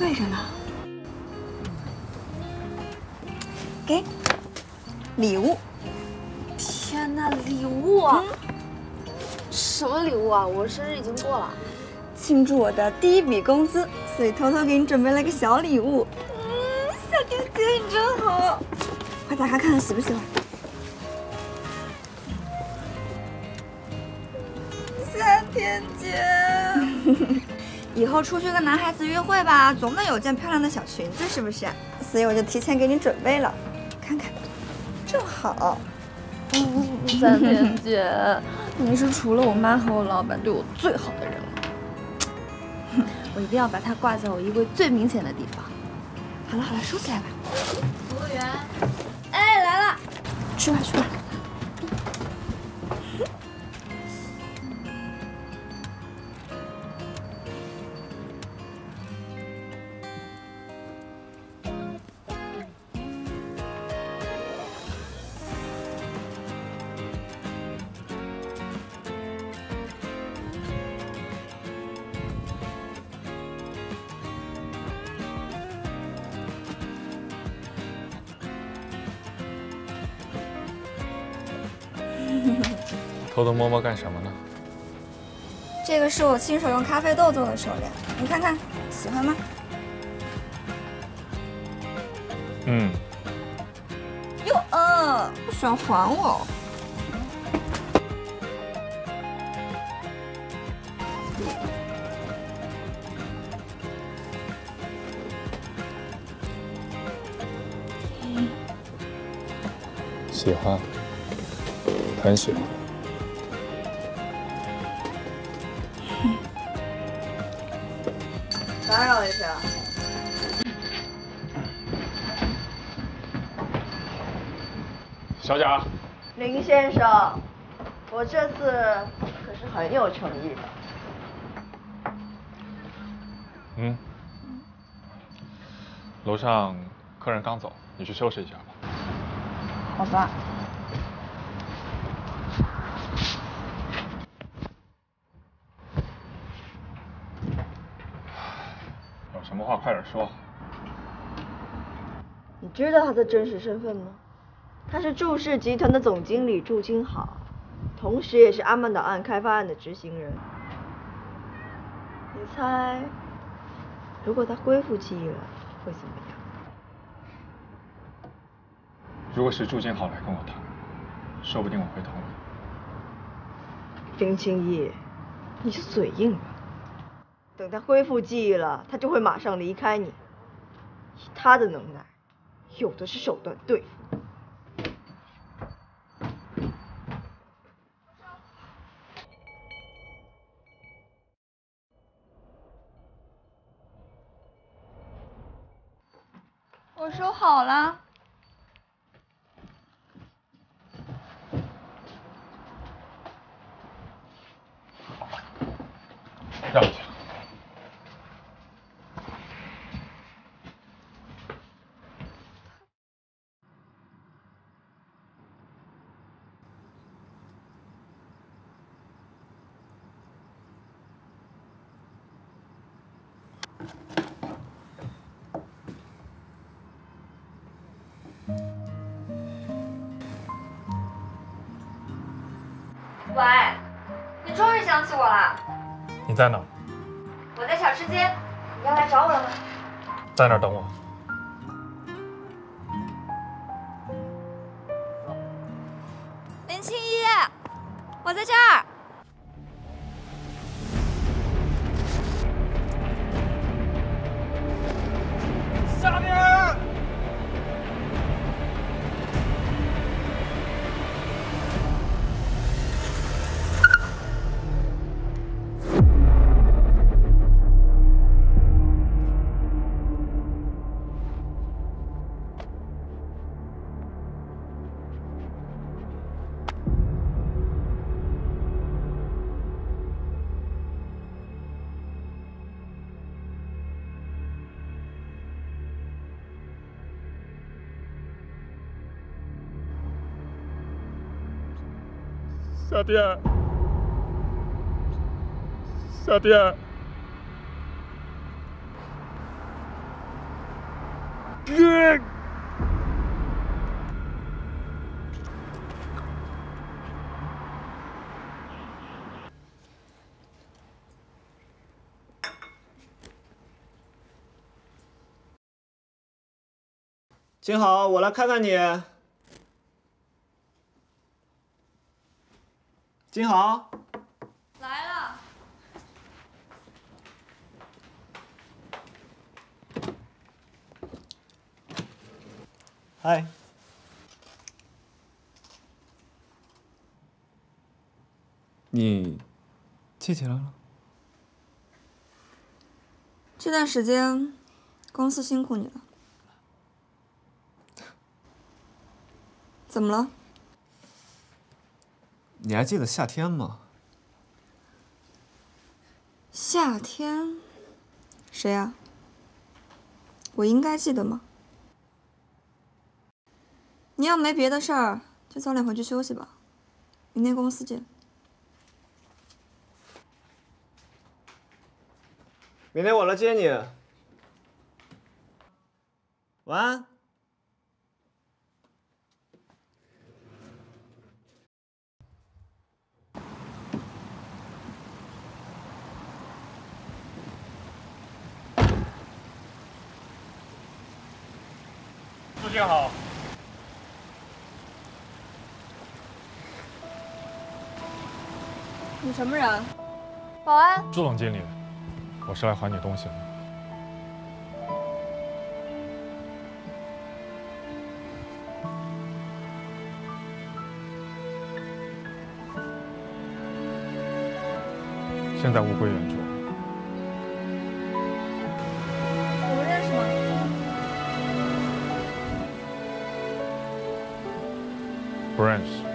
睡着呢。给，礼物。天哪，礼物啊！什么礼物啊？我生日已经过了。庆祝我的第一笔工资，所以偷偷给你准备了个小礼物。嗯，小天姐你真好，快打开看看喜不喜欢。夏天姐，以后出去跟男孩子约会吧，总得有件漂亮的小裙子，是不是？所以我就提前给你准备了，看看，正好。夏天姐，你是除了我妈和我老板对我最好的人了。我一定要把它挂在我衣柜最明显的地方。好了好了，收起来吧。服务员，哎，来了，吃吧去吧。偷偷摸摸干什么呢？这个是我亲手用咖啡豆做的手链，你看看，喜欢吗？嗯。哟，嗯，不喜欢还我。喜欢，很喜欢。打扰一下，小贾，林先生，我这次可是很有诚意的。嗯。楼上客人刚走，你去收拾一下吧。好吧。有什么话快点说。你知道他的真实身份吗？他是祝氏集团的总经理祝金好，同时也是阿曼岛案开发案的执行人。你猜，如果他恢复记忆了，会怎么样？如果是祝金好来跟我谈，说不定我会同意。林青义，你嘴硬了。等他恢复记忆了，他就会马上离开你。以他的能耐，有的是手段对付。喂，你终于想起我了。你在哪？我在小吃街，你要来找我了吗？在那儿等我。林青一，我在这儿。小弟啊，小弟啊，嗯挺好，我来看看你。金豪，来了。嗨。你记起来了？这段时间，公司辛苦你了。怎么了？你还记得夏天吗？夏天？谁呀？我应该记得吗？你要没别的事儿，就早点回去休息吧。明天公司见。明天我来接你。晚安。朱静好，你什么人？保安。朱总经理，我是来还你东西的。现在物归原主。Friends.